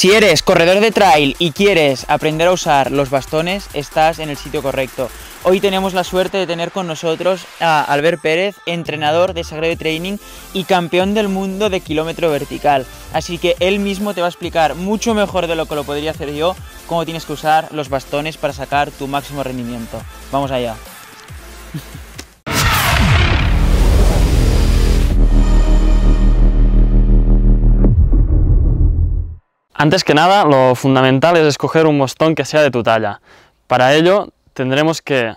Si eres corredor de trail y quieres aprender a usar los bastones, estás en el sitio correcto. Hoy tenemos la suerte de tener con nosotros a Albert Pérez, entrenador de Sagrado Training y campeón del mundo de kilómetro vertical. Así que él mismo te va a explicar mucho mejor de lo que lo podría hacer yo cómo tienes que usar los bastones para sacar tu máximo rendimiento. Vamos allá. Antes que nada, lo fundamental es escoger un bastón que sea de tu talla. Para ello, tendremos que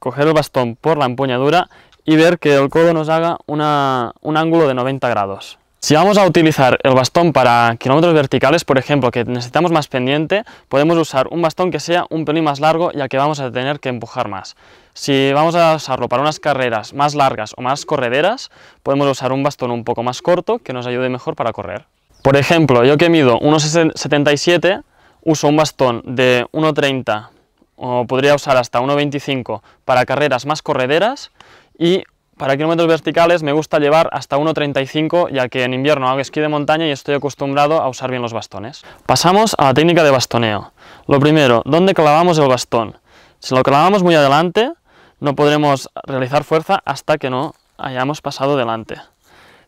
coger el bastón por la empuñadura y ver que el codo nos haga un ángulo de 90 grados. Si vamos a utilizar el bastón para kilómetros verticales, por ejemplo, que necesitamos más pendiente, podemos usar un bastón que sea un pelín más largo, ya que vamos a tener que empujar más. Si vamos a usarlo para unas carreras más largas o más correderas, podemos usar un bastón un poco más corto que nos ayude mejor para correr. Por ejemplo, yo que mido 1,77, uso un bastón de 1,30 o podría usar hasta 1,25 para carreras más correderas y para kilómetros verticales me gusta llevar hasta 1,35 ya que en invierno hago esquí de montaña y estoy acostumbrado a usar bien los bastones. Pasamos a la técnica de bastoneo. Lo primero, ¿dónde clavamos el bastón? Si lo clavamos muy adelante, no podremos realizar fuerza hasta que no hayamos pasado delante.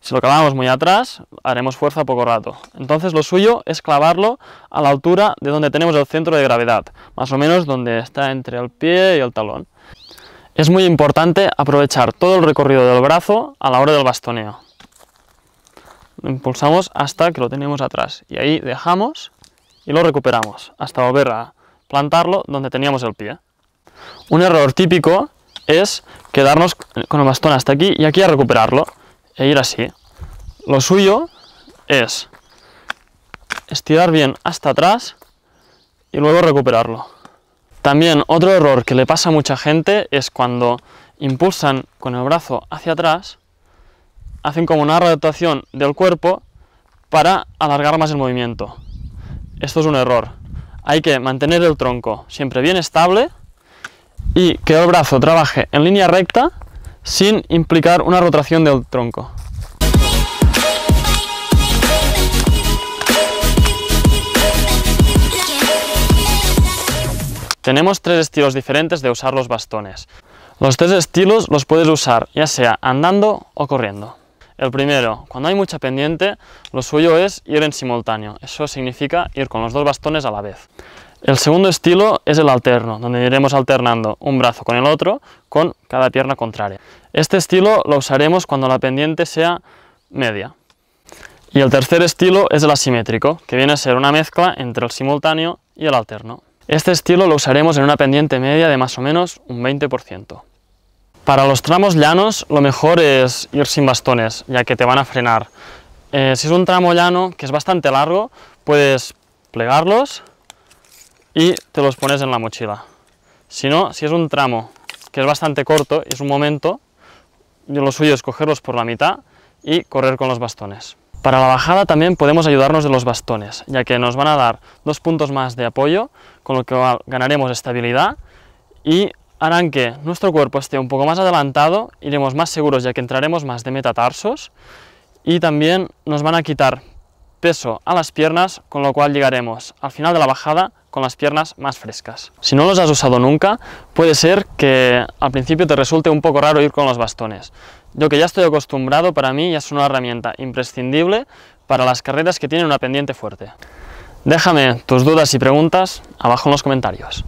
Si lo clavamos muy atrás, haremos fuerza poco rato. Entonces lo suyo es clavarlo a la altura de donde tenemos el centro de gravedad, más o menos donde está entre el pie y el talón. Es muy importante aprovechar todo el recorrido del brazo a la hora del bastoneo. Lo impulsamos hasta que lo tenemos atrás y ahí dejamos y lo recuperamos hasta volver a plantarlo donde teníamos el pie. Un error típico es quedarnos con el bastón hasta aquí y aquí a recuperarlo e ir así. Lo suyo es estirar bien hasta atrás y luego recuperarlo. También otro error que le pasa a mucha gente es cuando impulsan con el brazo hacia atrás, hacen como una rotación del cuerpo para alargar más el movimiento. Esto es un error. Hay que mantener el tronco siempre bien estable y que el brazo trabaje en línea recta sin implicar una rotación del tronco. Tenemos tres estilos diferentes de usar los bastones. Los tres estilos los puedes usar ya sea andando o corriendo. El primero, cuando hay mucha pendiente, lo suyo es ir en simultáneo. Eso significa ir con los dos bastones a la vez. El segundo estilo es el alterno, donde iremos alternando un brazo con el otro con cada pierna contraria. Este estilo lo usaremos cuando la pendiente sea media. Y el tercer estilo es el asimétrico, que viene a ser una mezcla entre el simultáneo y el alterno. Este estilo lo usaremos en una pendiente media de más o menos un 20%. Para los tramos llanos lo mejor es ir sin bastones, ya que te van a frenar. Eh, si es un tramo llano que es bastante largo, puedes plegarlos y te los pones en la mochila. Si no, si es un tramo que es bastante corto es un momento, lo suyo es cogerlos por la mitad y correr con los bastones. Para la bajada también podemos ayudarnos de los bastones, ya que nos van a dar dos puntos más de apoyo, con lo que ganaremos estabilidad y harán que nuestro cuerpo esté un poco más adelantado, iremos más seguros ya que entraremos más de metatarsos y también nos van a quitar peso a las piernas, con lo cual llegaremos al final de la bajada con las piernas más frescas. Si no los has usado nunca, puede ser que al principio te resulte un poco raro ir con los bastones. Yo que ya estoy acostumbrado, para mí ya es una herramienta imprescindible para las carreras que tienen una pendiente fuerte. Déjame tus dudas y preguntas abajo en los comentarios.